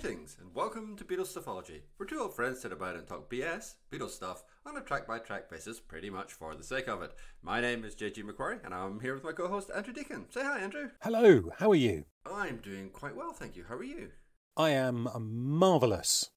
Greetings and welcome to Beatles Stuffology. We're two old friends sit about and talk BS, Beatles stuff, on a track by track basis, pretty much for the sake of it. My name is JG McQuarrie and I'm here with my co host Andrew Deacon. Say hi, Andrew. Hello, how are you? I'm doing quite well, thank you. How are you? I am marvellous.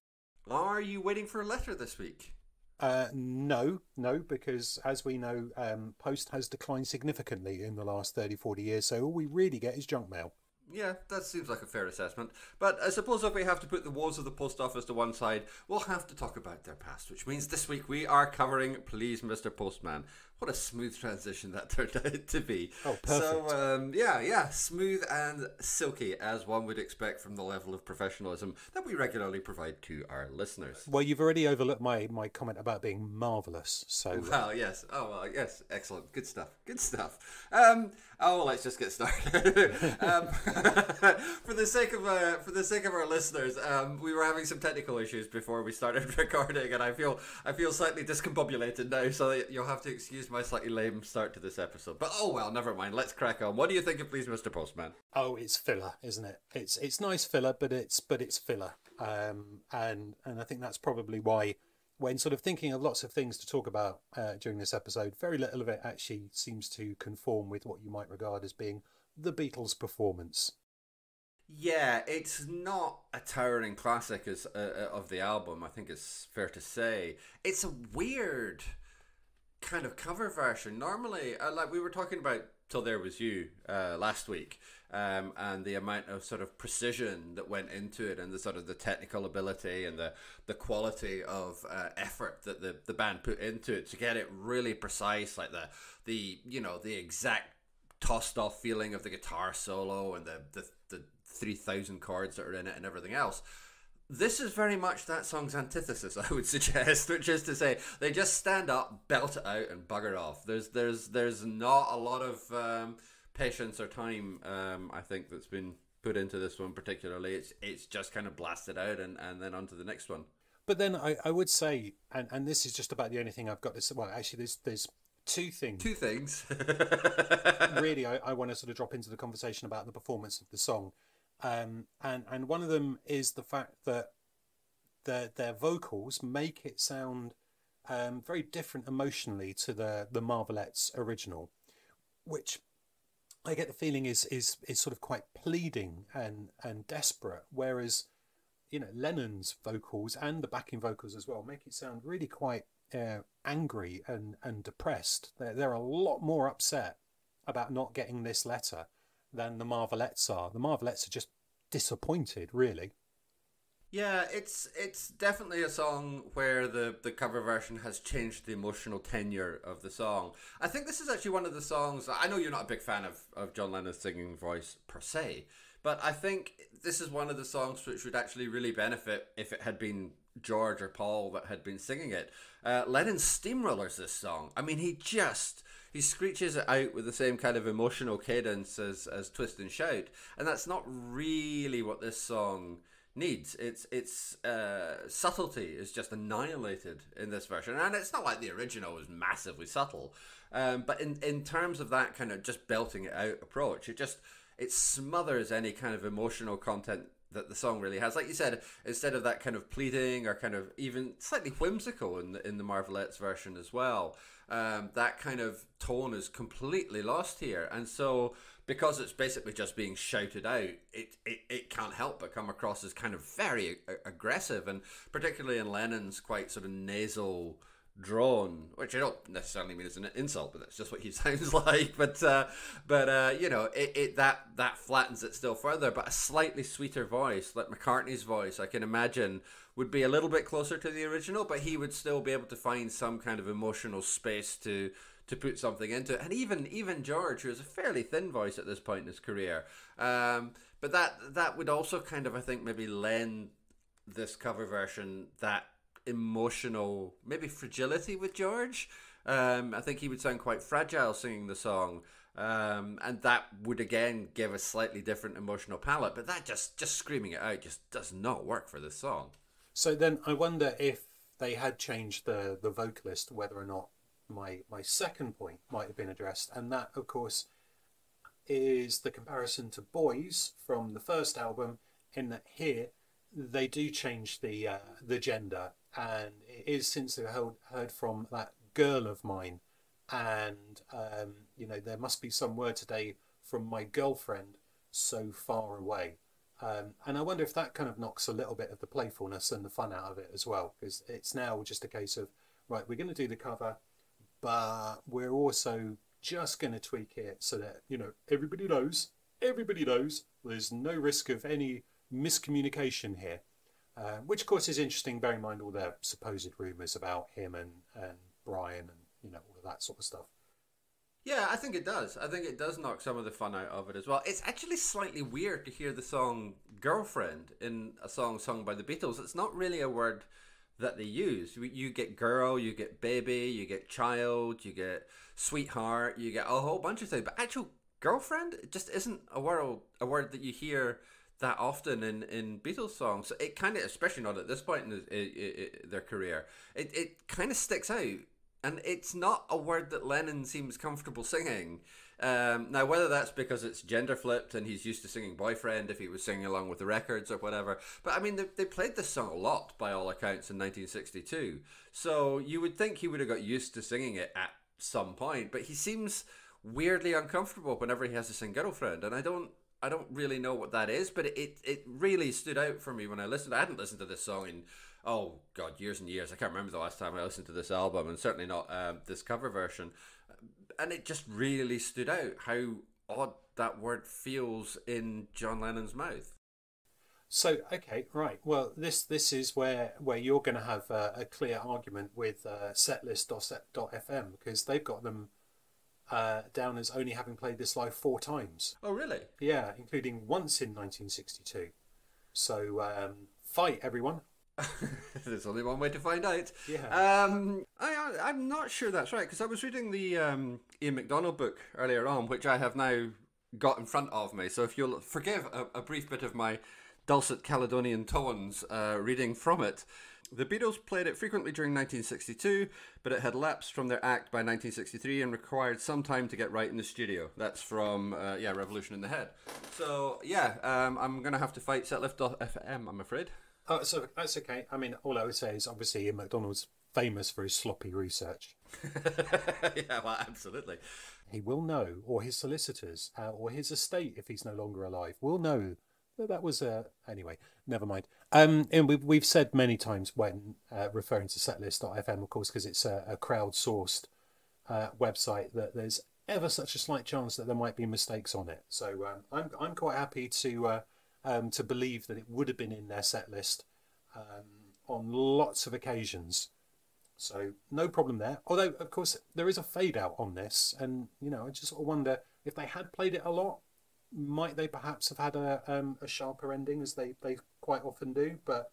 Are you waiting for a letter this week? Uh, no, no, because as we know, um, Post has declined significantly in the last 30, 40 years, so all we really get is junk mail. Yeah, that seems like a fair assessment. But I suppose if we have to put the woes of the post office to one side, we'll have to talk about their past, which means this week we are covering Please Mr. Postman. What a smooth transition that turned out to be. Oh, perfect. So, um, yeah, yeah, smooth and silky, as one would expect from the level of professionalism that we regularly provide to our listeners. Well, you've already overlooked my, my comment about being marvellous, so. uh, Well, yes. Oh, well, yes. Excellent. Good stuff. Good stuff. Um, oh, let's just get started. um, for the sake of uh, for the sake of our listeners, um, we were having some technical issues before we started recording, and I feel I feel slightly discombobulated now. So you'll have to excuse my slightly lame start to this episode. But oh well, never mind. Let's crack on. What do you think of Please, Mr. Postman? Oh, it's filler, isn't it? It's it's nice filler, but it's but it's filler, um, and and I think that's probably why, when sort of thinking of lots of things to talk about uh, during this episode, very little of it actually seems to conform with what you might regard as being the Beatles' performance. Yeah, it's not a towering classic as uh, uh, of the album. I think it's fair to say it's a weird kind of cover version. Normally, uh, like we were talking about "Till There Was You" uh, last week, um, and the amount of sort of precision that went into it, and the sort of the technical ability and the the quality of uh, effort that the the band put into it to get it really precise, like the the you know the exact tossed off feeling of the guitar solo and the the, the 3000 chords that are in it and everything else this is very much that song's antithesis i would suggest which is to say they just stand up belt it out and bugger off there's there's there's not a lot of um, patience or time um, i think that's been put into this one particularly it's it's just kind of blasted out and and then on to the next one But then I, I would say, and, and this is just about the only thing I've got to say. Well, actually, there's there's two things. two things really, I, I want to sort of drop into the conversation about the performance of the song, um, and and one of them is the fact that their their vocals make it sound um, very different emotionally to the the Marvelettes original, which I get the feeling is is is sort of quite pleading and and desperate, whereas you know Lennon's vocals and the backing vocals as well make it sound really quite uh, angry and and depressed. They're they're a lot more upset about not getting this letter than the Marvelettes are. The Marvelettes are just disappointed, really. Yeah, it's it's definitely a song where the, the cover version has changed the emotional tenure of the song. I think this is actually one of the songs. I know you're not a big fan of, of John Lennon's singing voice per se, but I think this is one of the songs which would actually really benefit if it had been George or Paul that had been singing it. Uh, Lennon steamrollers this song. I mean, he just he screeches it out with the same kind of emotional cadence as as Twist and Shout, and that's not really what this song needs. Its its uh, subtlety is just annihilated in this version, and it's not like the original was massively subtle. Um, but in in terms of that kind of just belting it out approach, it just it smothers any kind of emotional content that the song really has. Like you said, instead of that kind of pleading or kind of even slightly whimsical in the, in the Marvelettes version as well, um, that kind of tone is completely lost here. And so, because it's basically just being shouted out, it, it, it can't help but come across as kind of very a- aggressive, and particularly in Lennon's quite sort of nasal drone, which I don't necessarily mean as an insult, but that's just what he sounds like. But uh, but uh, you know, it, it that that flattens it still further. But a slightly sweeter voice, like McCartney's voice, I can imagine would be a little bit closer to the original, but he would still be able to find some kind of emotional space to to put something into it. And even even George, who has a fairly thin voice at this point in his career, um, but that that would also kind of I think maybe lend this cover version that emotional maybe fragility with George. Um, I think he would sound quite fragile singing the song. Um, and that would again give a slightly different emotional palette, but that just just screaming it out just does not work for this song. So then I wonder if they had changed the the vocalist, whether or not my my second point might have been addressed, and that of course is the comparison to Boys from the first album, in that here they do change the uh, the gender, and it is since heard, heard from that girl of mine, and um, you know there must be some word today from my girlfriend so far away. Um, and I wonder if that kind of knocks a little bit of the playfulness and the fun out of it as well, because it's now just a case of right, we're going to do the cover, but we're also just going to tweak it so that you know everybody knows, everybody knows, there's no risk of any miscommunication here. Uh, which of course is interesting, bearing in mind all the supposed rumours about him and, and Brian and you know all of that sort of stuff. Yeah, I think it does. I think it does knock some of the fun out of it as well. It's actually slightly weird to hear the song girlfriend in a song sung by the Beatles. It's not really a word that they use. You get girl, you get baby, you get child, you get sweetheart, you get a whole bunch of things. But actual girlfriend just isn't a word a word that you hear that often in, in Beatles songs. It kind of, especially not at this point in, the, in, in their career, it, it kind of sticks out and it's not a word that Lennon seems comfortable singing. Um, now, whether that's because it's gender flipped and he's used to singing boyfriend if he was singing along with the records or whatever, but I mean, they, they played this song a lot by all accounts in 1962. So you would think he would have got used to singing it at some point, but he seems weirdly uncomfortable whenever he has to sing girlfriend, and I don't. I don't really know what that is, but it, it really stood out for me when I listened. I hadn't listened to this song in oh god, years and years. I can't remember the last time I listened to this album, and certainly not um, this cover version. And it just really stood out how odd that word feels in John Lennon's mouth. So okay, right. Well, this this is where where you're going to have a, a, clear argument with uh, setlist.fm because they've got them uh, down as only having played this live four times. Oh, really? Yeah, including once in 1962. So um, fight everyone. There's only one way to find out. Yeah. Um, I, I am not sure that's right because I was reading the um, Ian MacDonald book earlier on, which I have now got in front of me. So if you'll forgive a, a brief bit of my dulcet Caledonian tones uh, reading from it. The Beatles played it frequently during 1962, but it had lapsed from their act by 1963 and required some time to get right in the studio. That's from, uh, yeah, Revolution in the Head. So, yeah, um, I'm going to have to fight setlist.fm, I'm afraid. Oh, so that's okay. I mean, all I would say is obviously Ian MacDonald's famous for his sloppy research. yeah, well, absolutely. He will know, or his solicitors, uh, or his estate, if he's no longer alive, will know that was a. Uh, anyway, never mind. Um, and we've, we've said many times when uh, referring to setlist.fm, of course, because it's a, a crowdsourced uh, website, that there's ever such a slight chance that there might be mistakes on it. So um, I'm, I'm quite happy to uh, um, to believe that it would have been in their set list um, on lots of occasions. So no problem there. Although, of course, there is a fade out on this, and you know, I just sort of wonder if they had played it a lot, might they perhaps have had a um, a sharper ending as they they quite often do. But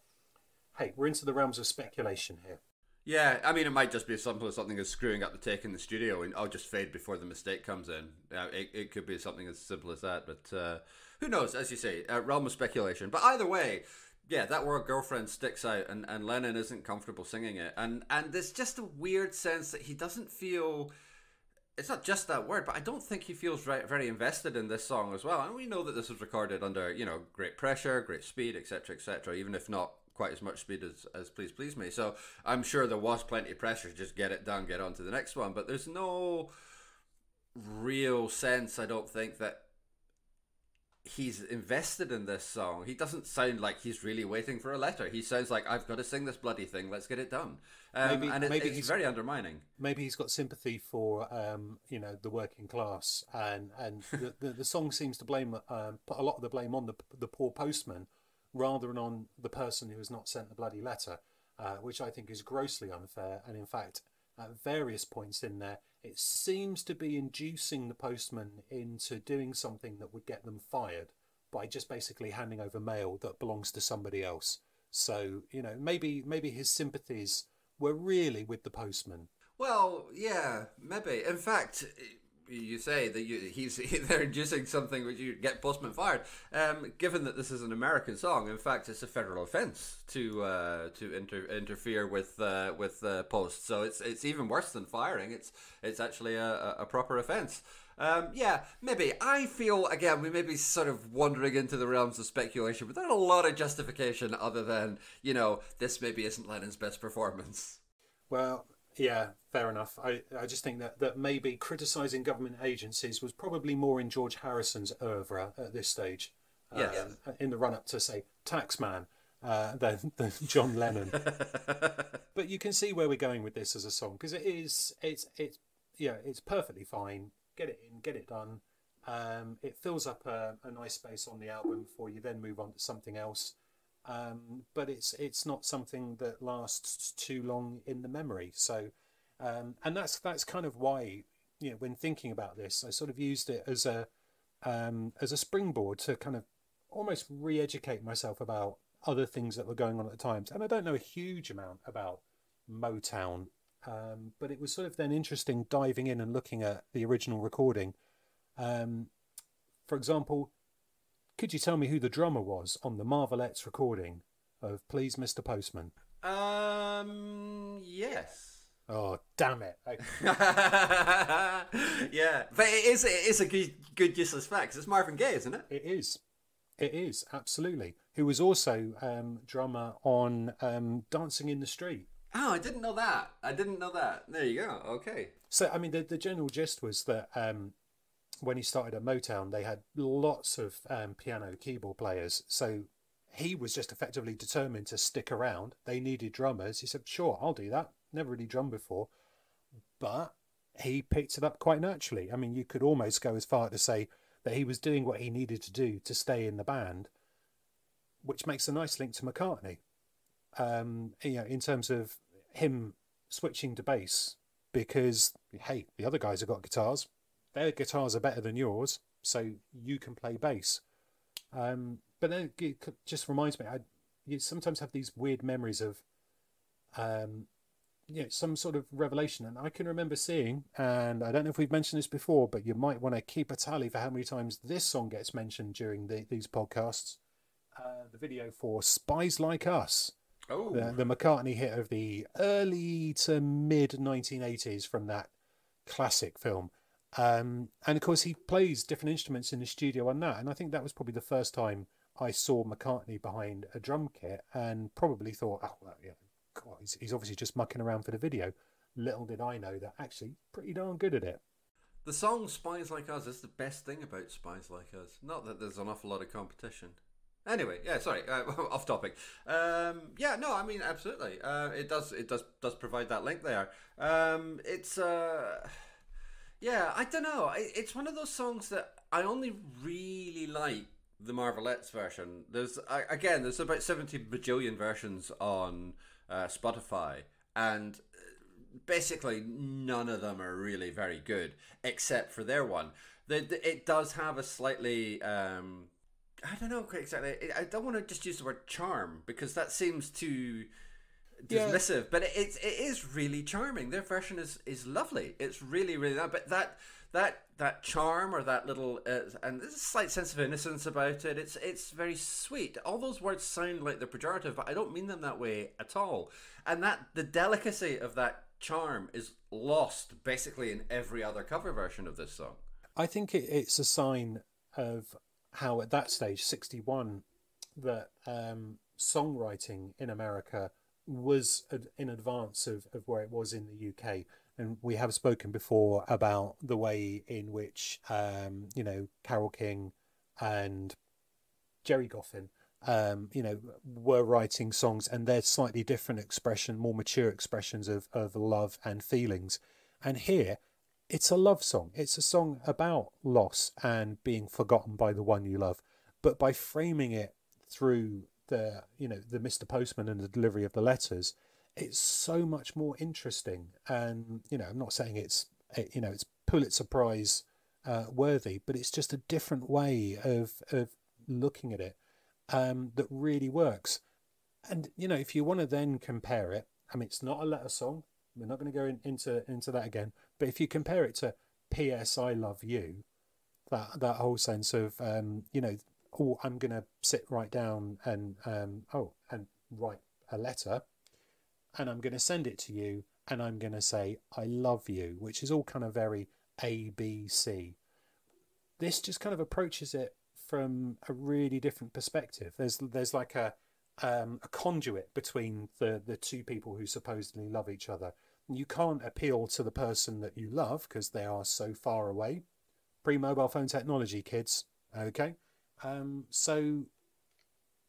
hey, we're into the realms of speculation here. Yeah, I mean, it might just be as simple as something as screwing up the take in the studio, and I'll just fade before the mistake comes in. It, it could be something as simple as that, but uh, who knows? As you say, uh, realm of speculation. But either way, yeah, that word girlfriend sticks out, and, and Lennon isn't comfortable singing it, and and there's just a weird sense that he doesn't feel. It's not just that word, but I don't think he feels very, invested in this song as well. And we know that this was recorded under, you know, great pressure, great speed, etc., etc. Even if not quite as much speed as, as Please Please Me. So I'm sure there was plenty of pressure to just get it done, get on to the next one. But there's no real sense, I don't think, that he's invested in this song. He doesn't sound like he's really waiting for a letter. He sounds like I've got to sing this bloody thing. Let's get it done. Um, maybe, and it, maybe it's he's very undermining. Maybe he's got sympathy for um, you know the working class, and and the, the, the song seems to blame um, put a lot of the blame on the the poor postman rather than on the person who has not sent the bloody letter, uh, which I think is grossly unfair. And in fact, at various points in there, it seems to be inducing the postman into doing something that would get them fired by just basically handing over mail that belongs to somebody else. So, you know, maybe maybe his sympathies were really with the postman. Well, yeah, maybe. In fact, you say that you, he's they're inducing something which you get postman fired. Um, given that this is an American song, in fact, it's a federal offence to uh, to inter- interfere with uh, with uh. So it's it's even worse than firing. It's it's actually a, a proper offence. Um, yeah, maybe. I feel, again, we may be sort of wandering into the realms of speculation without a lot of justification other than, you know, this maybe isn't Lennon's best performance. Well, yeah, fair enough. I, I just think that, that maybe criticising government agencies was probably more in George Harrison's oeuvre at this stage. Yes. Um, in the run up to, say, Taxman. Uh, than, than John Lennon, but you can see where we're going with this as a song because it is it's it's yeah it's perfectly fine. Get it in, get it done. Um, it fills up a, a nice space on the album before you then move on to something else. Um, but it's it's not something that lasts too long in the memory. So, um, and that's that's kind of why you know when thinking about this, I sort of used it as a um, as a springboard to kind of almost re-educate myself about other things that were going on at the times. And I don't know a huge amount about Motown, um, but it was sort of then interesting diving in and looking at the original recording. Um, for example, could you tell me who the drummer was on the Marvelettes recording of Please Mr. Postman? Um, yes. Oh, damn it. I... yeah, but it is, it is a good, good useless fact. It's Marvin Gaye, isn't it? It is. It is, absolutely. Who was also um, drummer on um, Dancing in the Street. Oh, I didn't know that. I didn't know that. There you go. Okay. So, I mean, the, the general gist was that um, when he started at Motown, they had lots of um, piano keyboard players. So he was just effectively determined to stick around. They needed drummers. He said, "Sure, I'll do that." Never really drummed before, but he picked it up quite naturally. I mean, you could almost go as far to say that he was doing what he needed to do to stay in the band, which makes a nice link to McCartney. Um, you know, in terms of him switching to bass because hey, the other guys have got guitars. Their guitars are better than yours, so you can play bass. Um, but then it just reminds me, I you sometimes have these weird memories of, um, you know, some sort of revelation. And I can remember seeing, and I don't know if we've mentioned this before, but you might want to keep a tally for how many times this song gets mentioned during the, these podcasts. Uh, the video for Spies Like Us. Oh. The, the McCartney hit of the early to mid 1980s from that classic film. Um, and of course, he plays different instruments in the studio on that. And I think that was probably the first time I saw McCartney behind a drum kit and probably thought, oh, well, yeah, God, he's, he's obviously just mucking around for the video. Little did I know that actually pretty darn good at it. The song Spies Like Us is the best thing about Spies Like Us. Not that there's an awful lot of competition. Anyway, yeah, sorry, uh, off topic. Um, yeah, no, I mean absolutely. Uh, it does, it does, does provide that link there. Um, it's, uh, yeah, I don't know. It's one of those songs that I only really like the Marvelettes version. There's again, there's about seventy bajillion versions on uh, Spotify, and uh, basically none of them are really very good, except for their one. It does have a slightly. Um, I don't know quite exactly. I don't want to just use the word charm because that seems too dismissive. Yeah. But it, it, it is really charming. Their version is is lovely. It's really really nice. But that that that charm or that little uh, and there's a slight sense of innocence about it. It's it's very sweet. All those words sound like they're pejorative, but I don't mean them that way at all. And that the delicacy of that charm is lost basically in every other cover version of this song. I think it, it's a sign of how at that stage, sixty one, that um, songwriting in America was in advance of, of where it was in the UK and we have spoken before about the way in which um, you know Carole King and Gerry Goffin, um, you know, were writing songs and they're slightly different expression, more mature expressions of of love and feelings. And here, it's a love song. It's a song about loss and being forgotten by the one you love, but by framing it through the you know the Mr. Postman and the delivery of the letters it's so much more interesting. And you know, I'm not saying it's you know it's Pulitzer Prize uh, worthy, but it's just a different way of of looking at it um, that really works. And you know, if you want to then compare it, I mean, it's not a letter song. We're not going to go in, into into that again. But if you compare it to "P.S. I Love You," that that whole sense of um, you know, oh, I'm going to sit right down and um, oh, and write a letter and I'm going to send it to you and I'm going to say, I love you, which is all kind of very A, B, C. this just kind of approaches it from a really different perspective. There's there's like a um, a conduit between the the two people who supposedly love each other. You can't appeal to the person that you love because they are so far away. Pre mobile phone technology, kids. Okay, um, so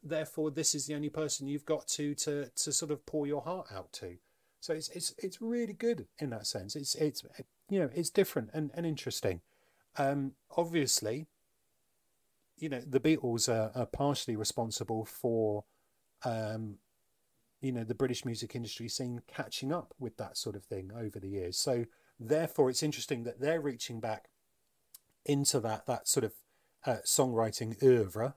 therefore this is the only person you've got to to to sort of pour your heart out to. So it's it's it's really good in that sense. It's it's you know it's different and, and interesting. Um, obviously, you know the Beatles are, are partially responsible for um, you know the British music industry scene catching up with that sort of thing over the years. So therefore, it's interesting that they're reaching back into that that sort of uh, songwriting oeuvre.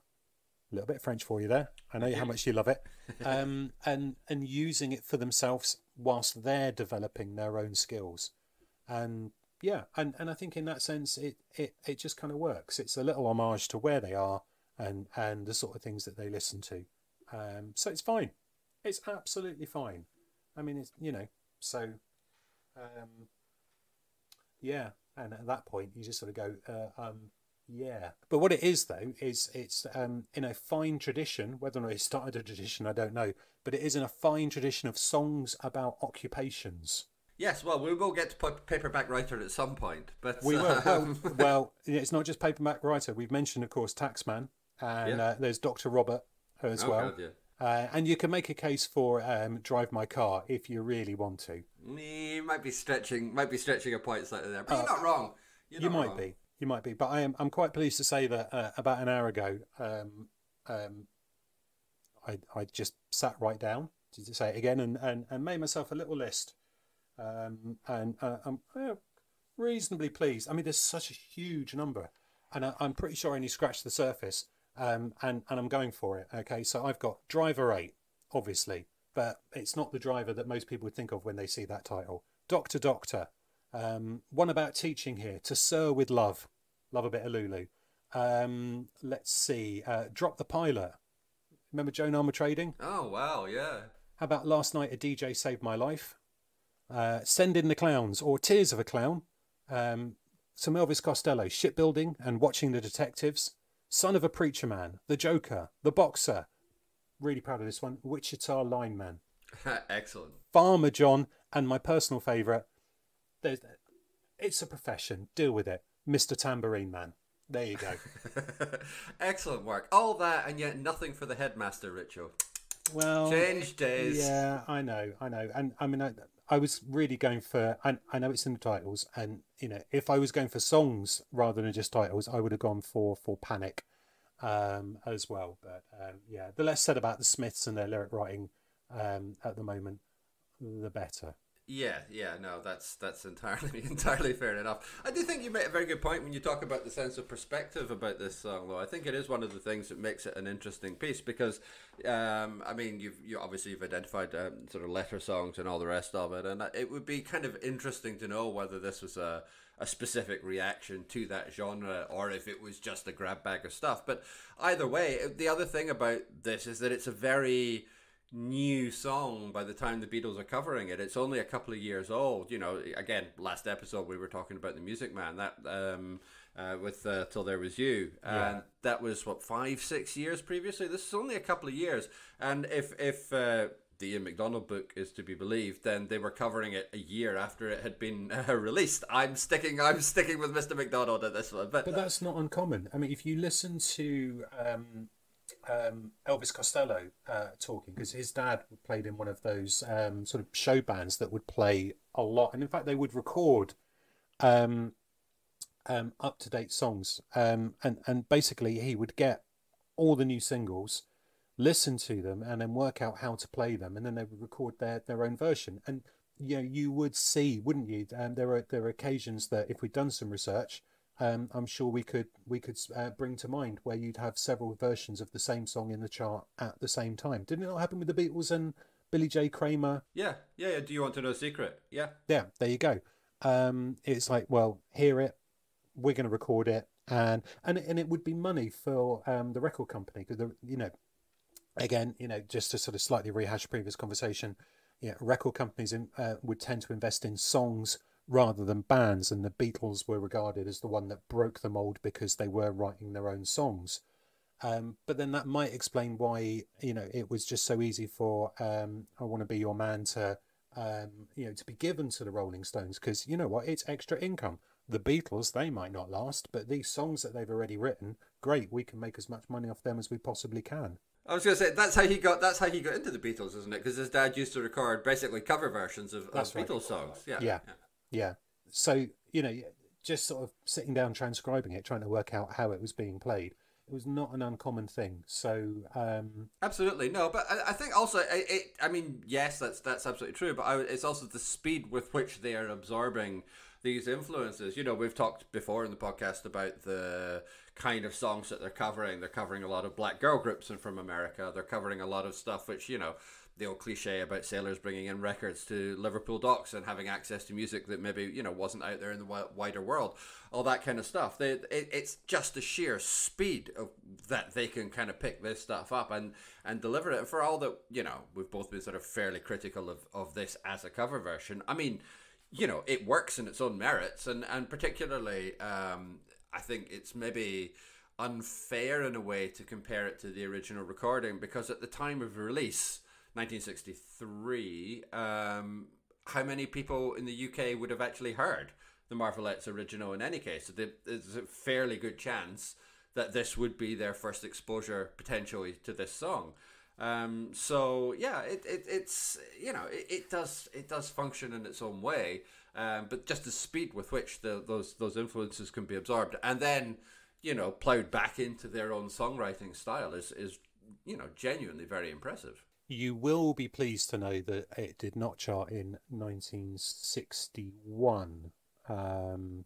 A little bit of French for you there. I know how much you love it, um, and and using it for themselves whilst they're developing their own skills, and yeah, and, and I think in that sense it, it, it just kind of works. It's a little homage to where they are and and the sort of things that they listen to. Um, so it's fine. It's absolutely fine. I mean, it's you know, so um, yeah. And at that point, you just sort of go, uh, um, yeah. But what it is though is it's um, in a fine tradition. Whether or not it started a tradition, I don't know. But it is in a fine tradition of songs about occupations. Yes, well, we will go get to paperback writer at some point, but we will. Um... Well, well, it's not just paperback writer. We've mentioned, of course, Taxman, and yeah. uh, there's Doctor Robert as oh, well. God, yeah. Uh, and you can make a case for um, drive my car if you really want to. You might be stretching, might be stretching a point slightly there, but uh, you're not wrong. You're you might wrong. be, you might be, but I am. I'm quite pleased to say that uh, about an hour ago, um, um, I I just sat right down to say it again and, and, and made myself a little list, um, and uh, I'm reasonably pleased. I mean, there's such a huge number, and I, I'm pretty sure I only scratched the surface um, and and I'm going for it. Okay, so I've got driver eight, obviously, but it's not the driver that most people would think of when they see that title. Doctor Doctor, um, one about teaching here. To Sir with love, love a bit of Lulu. Um, let's see, uh, drop the pilot. Remember Joan Armatrading? Oh wow, yeah. How about last night a DJ saved my life? Uh, Send in the clowns or Tears of a clown. Um, some Elvis Costello, shipbuilding and watching the detectives. Son of a Preacher Man, The Joker, The Boxer. Really proud of this one. Wichita Lineman. Excellent. Farmer John, and my personal favourite, there's, it's a profession. Deal with it. Mr. Tambourine Man. There you go. Excellent work. All that and yet nothing for the headmaster, Richo. Well, change days. Yeah, I know, I know, and I mean, I, I was really going for. I, I know it's in the titles, and you know, if I was going for songs rather than just titles, I would have gone for for Panic, um, as well. But um, yeah, the less said about the Smiths and their lyric writing um, at the moment, the better. Yeah, yeah, no, that's that's entirely entirely fair enough. I do think you made a very good point when you talk about the sense of perspective about this song, though. I think it is one of the things that makes it an interesting piece because, um, I mean, you've you obviously you've identified um, sort of letter songs and all the rest of it, and it would be kind of interesting to know whether this was a a specific reaction to that genre or if it was just a grab bag of stuff. But either way, the other thing about this is that it's a very new song by the time the Beatles are covering it. It's only a couple of years old. You know, again, last episode we were talking about the Music Man that um, uh, with uh, Till There Was You, yeah. and that was what five, six years previously. This is only a couple of years, and if if uh, the Ian MacDonald book is to be believed, then they were covering it a year after it had been uh, released. I'm sticking. I'm sticking with Mr. MacDonald at this one, but but that's not uncommon. I mean, if you listen to um, um, Elvis Costello uh, talking because his dad played in one of those um, sort of show bands that would play a lot, and in fact they would record um, um up to date songs, um, and and basically he would get all the new singles, listen to them, and then work out how to play them, and then they would record their their own version, and you know you would see, wouldn't you? Um, there are there are occasions that if we'd done some research um, I'm sure we could we could uh, bring to mind where you'd have several versions of the same song in the chart at the same time. Didn't it not happen with the Beatles and Billy J. Kramer? Yeah, yeah, yeah. Do you want to know a secret? Yeah, yeah. There you go. Um, it's like, well, hear it. We're going to record it, and and and it would be money for um, the record company because you know, again, you know, just to sort of slightly rehash previous conversation, yeah, record companies in, uh, would tend to invest in songs rather than bands, and the Beatles were regarded as the one that broke the mold because they were writing their own songs. Um, but then that might explain why you know it was just so easy for um, "I Want to Be Your Man" to um, you know to be given to the Rolling Stones because you know what, it's extra income. The Beatles they might not last, but these songs that they've already written, great, we can make as much money off them as we possibly can. I was going to say that's how he got that's how he got into the Beatles, isn't it? Because his dad used to record basically cover versions of, of right. Beatles songs. Yeah. yeah, yeah, yeah. So you know, just sort of sitting down transcribing it, trying to work out how it was being played it was not an uncommon thing. So um, absolutely no, but I, I think also it, it, I mean, yes, that's that's absolutely true. But I, it's also the speed with which they are absorbing these influences. You know, we've talked before in the podcast about the kind of songs that they're covering. They're covering a lot of black girl groups and from America. They're covering a lot of stuff which you know the old cliche about sailors bringing in records to Liverpool docks and having access to music that maybe you know wasn't out there in the wider world, all that kind of stuff. They, it, it's just the sheer speed of that they can kind of pick this stuff up and and deliver it. And for all that you know, we've both been sort of fairly critical of of this as a cover version. I mean, you know, it works in its own merits, and and particularly, um, I think it's maybe unfair in a way to compare it to the original recording because at the time of release 1963, um, how many people in the UK would have actually heard the Marvelettes original in any case? So There's a fairly good chance that this would be their first exposure potentially to this song. Um, so yeah, it, it, it's you know it, it, does it does function in its own way, um, but just the speed with which the, those those influences can be absorbed and then you know plowed back into their own songwriting style is is you know genuinely very impressive. You will be pleased to know that it did not chart in 1961. Um,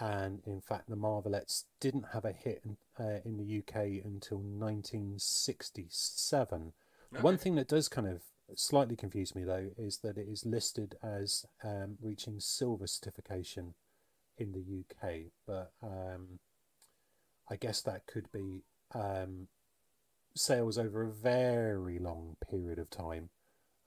and in fact, the Marvelettes didn't have a hit in, uh, in the UK until 1967. Okay. One thing that does kind of slightly confuse me, though, is that it is listed as um, reaching silver certification in the UK, but um, I guess that could be um, sales over a very long period of time.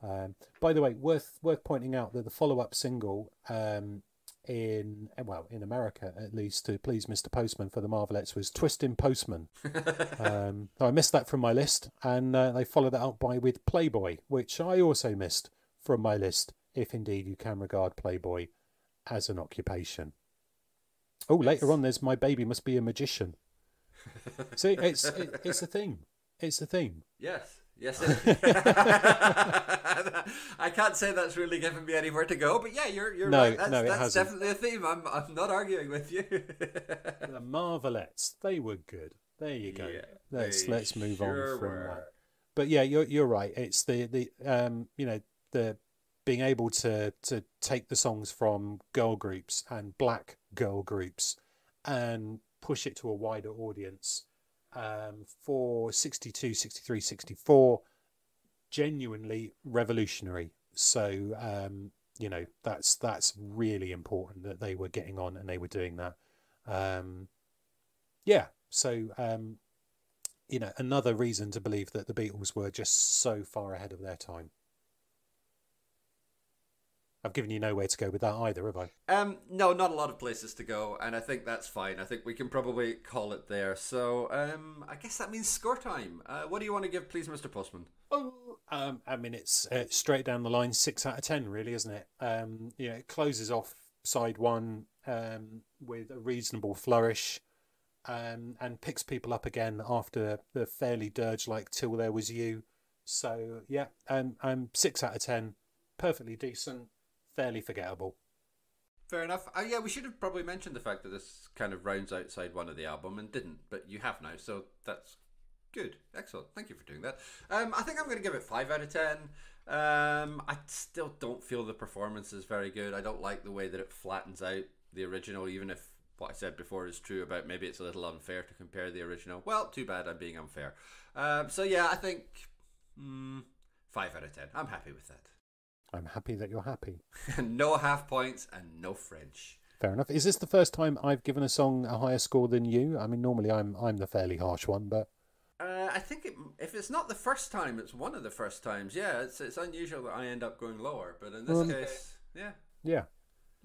Um, by the way, worth worth pointing out that the follow up single um, in well in America at least to please Mr Postman for the Marvelettes was Twisting Postman. um, I missed that from my list, and uh, they followed that up by with Playboy, which I also missed from my list. If indeed you can regard Playboy as an occupation. Oh, later on, there's my baby must be a magician. See, it's it, it's a theme. It's a theme. Yes. Yes. I can't say that's really given me anywhere to go, but yeah, you're you're no, right. That's, no, it that's definitely a theme. I'm I'm not arguing with you. the Marvelettes, they were good. There you go. Yeah, let's let's move sure on from were. that. But yeah, you're you're right. It's the the um you know the being able to to take the songs from girl groups and black girl groups and push it to a wider audience um, for 62, 63, 64, genuinely revolutionary. So, um, you know, that's that's really important that they were getting on and they were doing that. Um, yeah, so um, you know, another reason to believe that the Beatles were just so far ahead of their time. I've given you nowhere to go with that either, have I? Um, no, not a lot of places to go, and I think that's fine. I think we can probably call it there. So, um, I guess that means score time. Uh, what do you want to give, please, Mr. Postman? Oh, um, I mean, it's uh, straight down the line, six out of ten, really, isn't it? Um, you know, it closes off side one um, with a reasonable flourish. Um, and picks people up again after the fairly dirge like "Till There Was You." So yeah, um, um, six out of ten, perfectly decent fairly forgettable. Fair enough. Uh, yeah, we should have probably mentioned the fact that this kind of rounds outside one of the album and didn't, but you have now, so that's good. Excellent. Thank you for doing that. Um, I think I'm going to give it 5 out of 10. Um, I still don't feel the performance is very good. I don't like the way that it flattens out the original, even if what I said before is true about maybe it's a little unfair to compare the original. Well, too bad I'm being unfair. Um, so yeah, I think mm, 5 out of 10. I'm happy with that. I'm happy that you're happy. no half points and no French. Fair enough. Is this the first time I've given a song a higher score than you? I mean, normally I'm I'm the fairly harsh one, but uh, I think it, if it's not the first time, it's one of the first times. Yeah, it's it's unusual that I end up going lower, but in this case, yeah, yeah.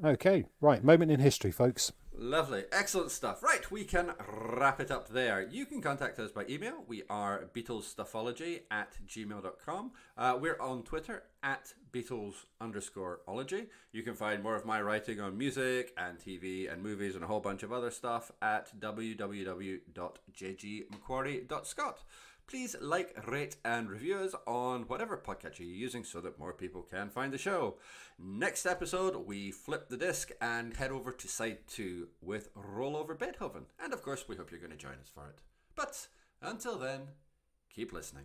Okay, right. Moment in history, folks. Lovely. Excellent stuff. Right, we can wrap it up there. You can contact us by email. We are BeatlesStuffology at gmail.com. Uh, we're on Twitter at Beatles underscore ology. You can find more of my writing on music and TV and movies and a whole bunch of other stuff at www.jgmacquarie.scot. Please like, rate, and review us on whatever podcatcher you're using so that more people can find the show. Next episode, we flip the disc and head over to side two with Rollover Beethoven. And of course, we hope you're going to join us for it. But until then, keep listening.